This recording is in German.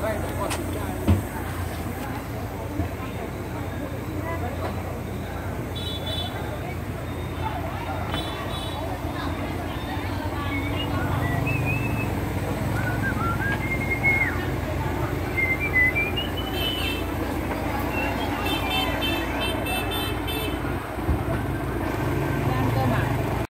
Còn